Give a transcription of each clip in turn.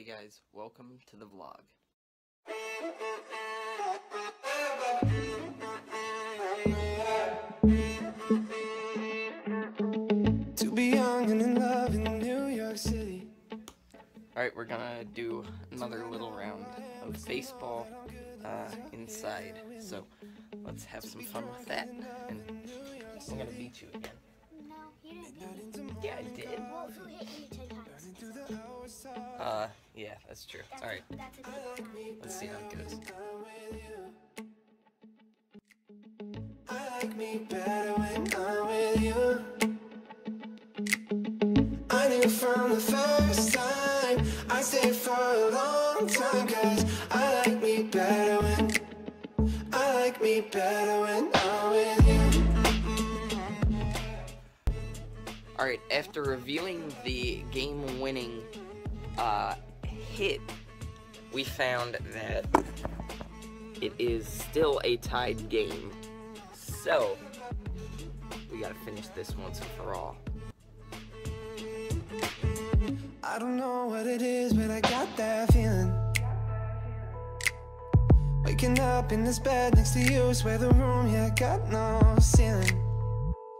Hey guys, welcome to the vlog. To be young and in love in New York City. Alright, we're gonna do another little round of baseball uh, inside. So let's have some fun with that. And I'm gonna beat you again. No, you didn't. Yeah, I did. Uh, yeah, that's true. That's Alright, A, that's a good one. let's see how it goes. I like me better when I'm with you. I knew from the first time I stayed for a long time. Cause I like me better when I like me better when I'm with you. Alright, after revealing the game winning uh, hit, we found that it is still a tied game. So, we gotta finish this once and for all. I don't know what it is, but I got that feeling. Waking up in this bed next to you, swear the room, yeah, got no ceiling.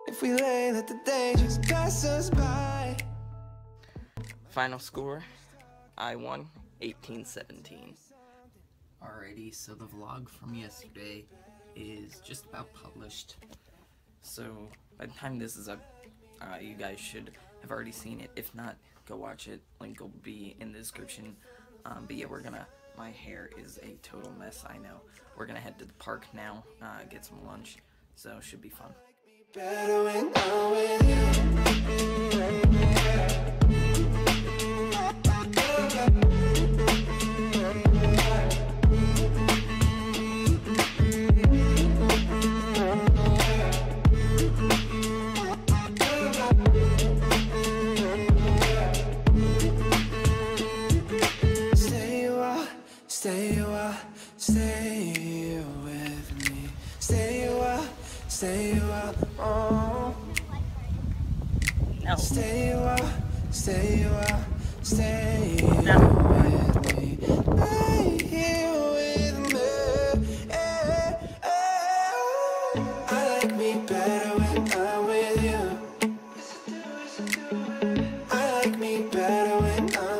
If we lay, let the day just pass us by. Final score, I won 18-17. Alrighty, so the vlog from yesterday is just about published. So by the time this is up, uh, you guys should have already seen it. If not, go watch it. Link will be in the description. Um, but yeah, we're gonna. My hair is a total mess. I know. We're gonna head to the park now, uh, get some lunch. So should be fun. Stay a while, stay with me. Stay a while, stay a while, oh. No. Stay a while, stay a while, stay No. with me. Stay here with me. eh, eh. I like me better when I'm with you. I like me better when I'm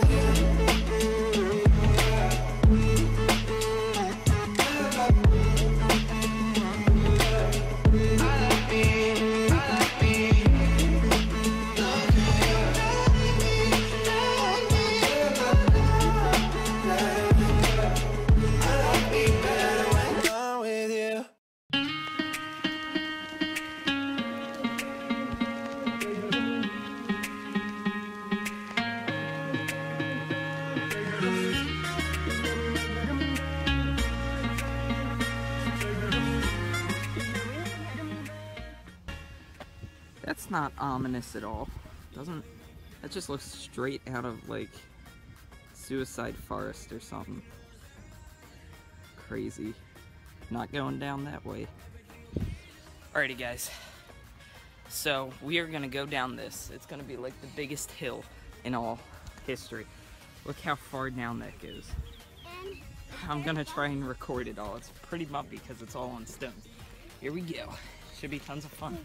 That's not ominous at all. Doesn't that just looks straight out of like Suicide Forest or something. Crazy. Not going down that way. Alrighty guys. So we are gonna go down this. It's gonna be like the biggest hill in all history. Look how far down that goes. I'm gonna try and record it all. It's pretty bumpy because it's all on stone. Here we go. Should be tons of fun.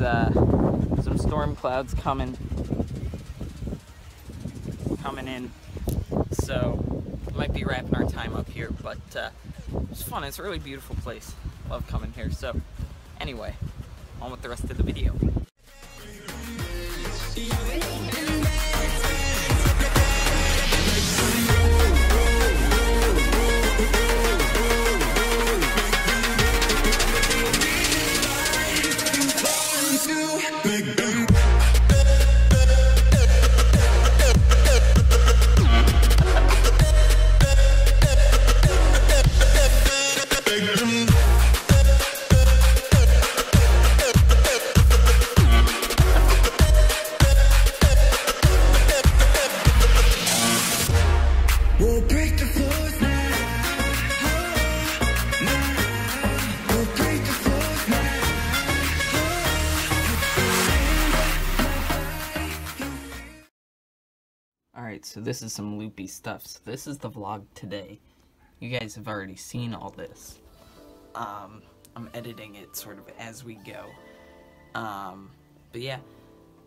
Uh, some storm clouds coming coming in. So might be wrapping our time up here, but uh, it's fun. It's a really beautiful place. Love coming here. So anyway, on with the rest of the video. Alright, so this is some loopy stuff. So this is the vlog today. You guys have already seen all this. Um, I'm editing it sort of as we go. Um, but yeah,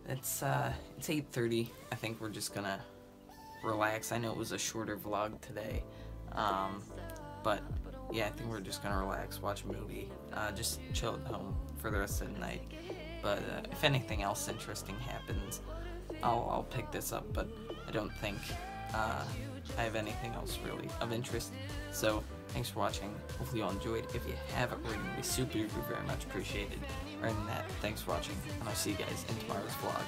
it's, uh, it's 8.30. I think we're just gonna relax. I know it was a shorter vlog today. Um, but yeah, I think we're just gonna relax, watch a movie, uh, just chill at home for the rest of the night. But uh, if anything else interesting happens, I'll, I'll pick this up, but I don't think uh, I have anything else really of interest. So, thanks for watching. Hopefully you all enjoyed. If you have, it would be super, super, very much appreciated. Other than that, thanks for watching, and I'll see you guys in tomorrow's vlog.